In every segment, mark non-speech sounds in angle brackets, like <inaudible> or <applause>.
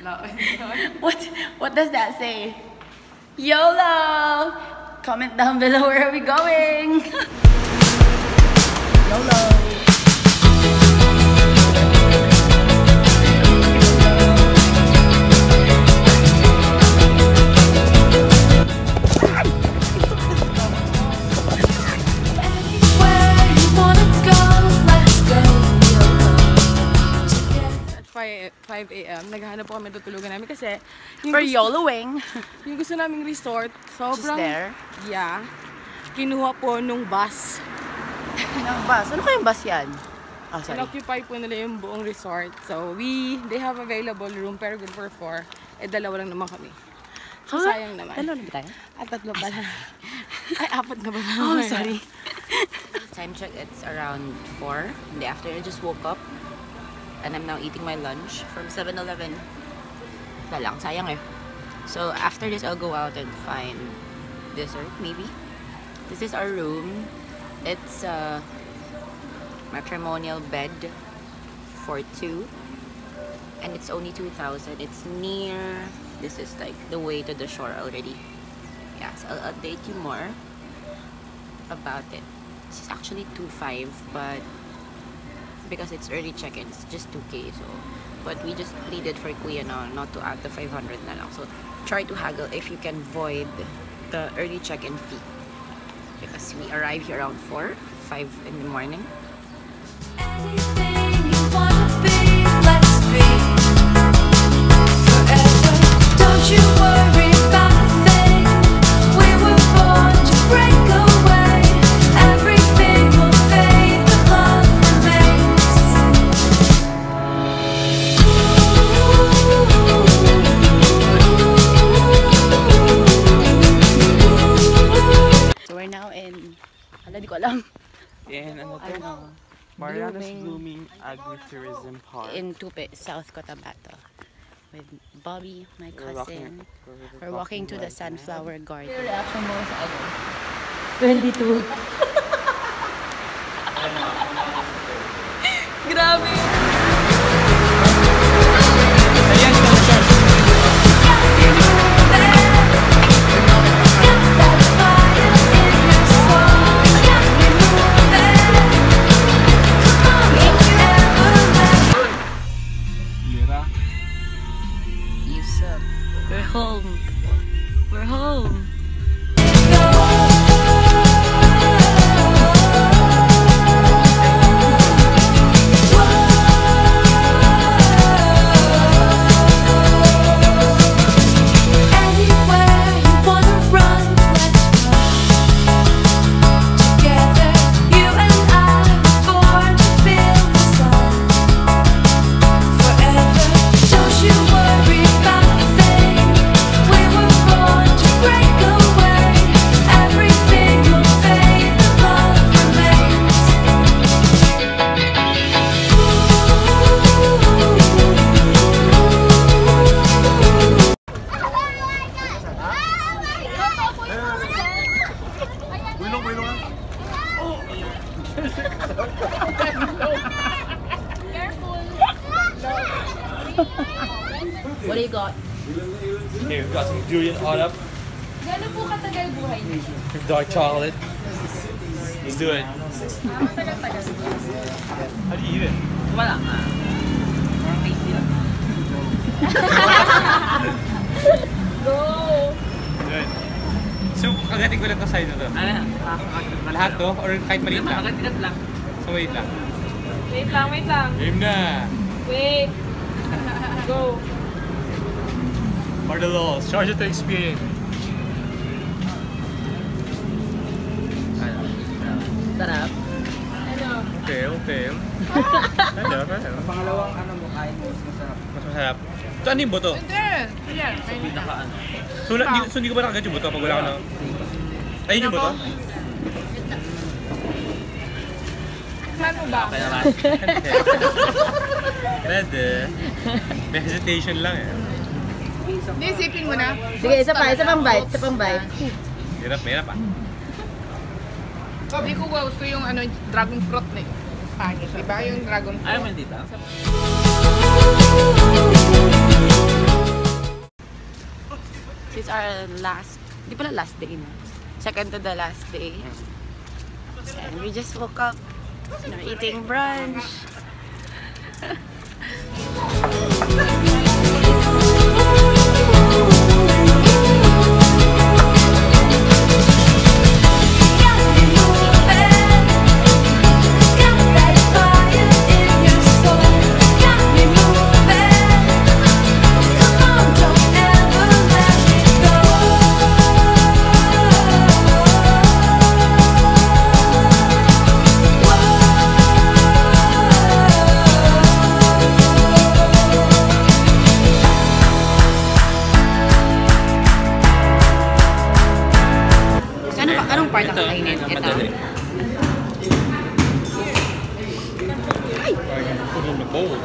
<laughs> what what does that say? YOLO! Comment down below where are we going? <laughs> YOLO! 5, 5 a.m. Naghahanap po kami ng tutulugan namin kasi yung For gusto, YOLOing. yung gusto naming resort, Just sobrang... there. Yeah. Kinuha po nung bus. Ng bus. Ano kayong bus yan? Oh, sorry. In-occupy po nila yung buong resort. So, we, they have available room pero good for four. Eh, dalawa lang naman kami. So, Huh? sayang naman. Dalawa na ba tayo? At tatlo pala. Ay, apat na ba? Oh, <laughs> sorry. Time check, it's around 4 in the afternoon. I just woke up and I'm now eating my lunch from 7-Eleven. Wala lang, sayang eh. So after this, I'll go out and find dessert, maybe. This is our room. It's a matrimonial bed for two. And it's only 2,000. It's near, this is like the way to the shore already. Yeah, so I'll update you more about it. This is actually 2.5 but because it's early check-in, it's just 2k so but we just pleaded for Kuya not to add the 500 na lang. So try to haggle if you can void the early check-in fee because we arrive here around 4, 5 in the morning. Anything alam. In ano to? Ano? Mariana's Blooming. Blooming Agri-Tourism Park. In Tupi, South Cotabato. With Bobby, my We're walking- cousin. we're We're walking to the right now. sunflower garden. reaction mo sa ano? 22. <laughs> Grabe! You. We're home. We're home. What do you got? Here, we've got some durian on up. Gano'n po katagal buhay niyo? Dark chocolate. Let's do it. Ah, How do you eat it? Wala Ko lang to side na to. Ano Lahat to? Or kahit maliit lang? Nakakagat lang. So, wait lang. Wait lang, wait lang. Game na! Wait. <laughs> Go. For the laws. Charge it to experience. Sarap. Ano? Okay, okay. <laughs> Hello, hello. Pangalawang ano mo, kain mo, mas masarap. Mas masarap. So, ano yung buto? Hindi. Ayan. Pinaka ano. So, na, di, so hindi ko ba nakagat yung buto pag wala ka na? Ayun yung buto? Saan mo ba? Kaya naman. <laughs> Pwede. May hesitation lang eh. Hindi, isipin mo na. Sige, isa pa, isa pang bite, isa pang bite. Hirap, hirap ah. Hindi ko gusto yung ano, dragon fruit na yun. pangit. Diba yung dragon fruit? Ayaw mo dito? It's our last, di pala last day na. Second to the last day. And we just woke up. We're eating brunch. <laughs> part ang kainin? Ito. Madali. Puro na bowl.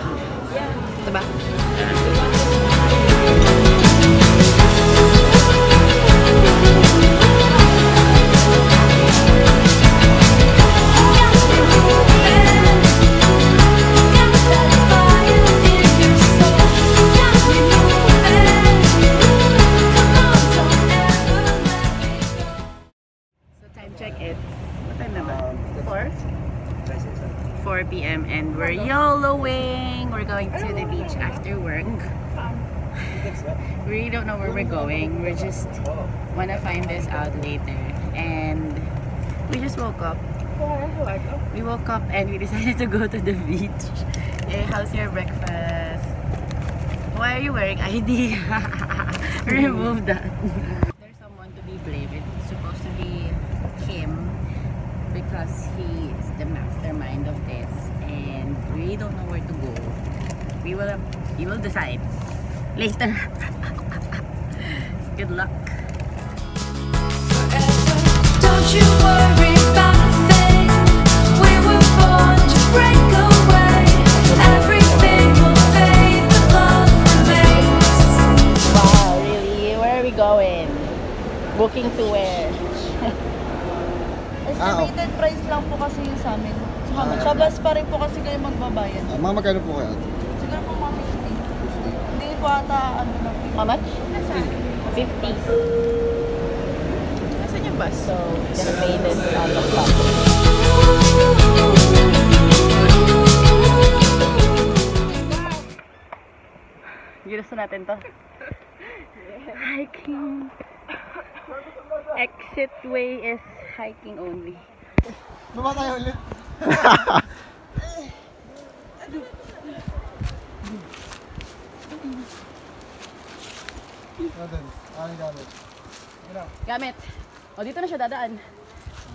4? 4 p.m. and we're YOLOing! We're going to the beach after work. Um, <laughs> we really don't know where we're going. We just wanna find this out later. And we just woke up. We woke up and we <laughs> decided to go to the beach. Hey, how's your breakfast? Why are you wearing <laughs> ID? Remove that. Because he is the mastermind of this and we don't know where to go. We will we will decide later. <laughs> Good luck. Don't you worry about a thing. We were born to break away. Everything will fade, but love remains. Wow, really? Where are we going? Booking to where? <laughs> Estimated price lang po kasi yung sa amin. Sa bus pa rin po kasi kayo magbabayad. Ah, mga magkano po kayo? Siguro po mga 50. Hindi po ata ano na How much? 50. Nasaan yung bus? So, gonna pay this on the clock. Ginusto natin to. <laughs> Hiking. Exit way is hiking only. Baba tayo ulit. Gamit? Gamit. O, dito na siya dadaan.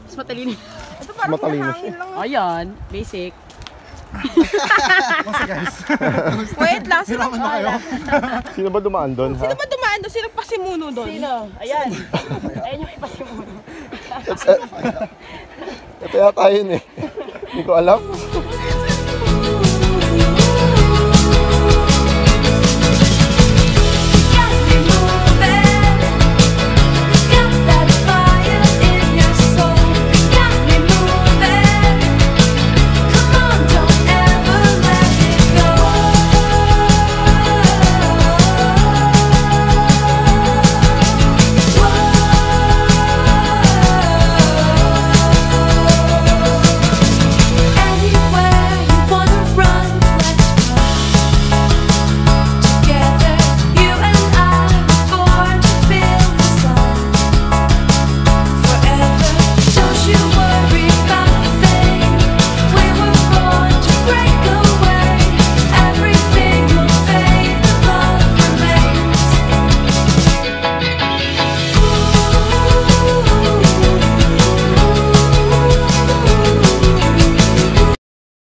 Mas matalino. Ito parang Matalino mahangin lang. Ayan, basic. Kasi guys, Wait lang, sino, kayo. Sino ba dumaan doon? sino ba dumaan doon? Sino pasimuno doon? Sino? Ayan. Ayan yung ipasimuno. Ito yata yun eh. Hindi ko alam.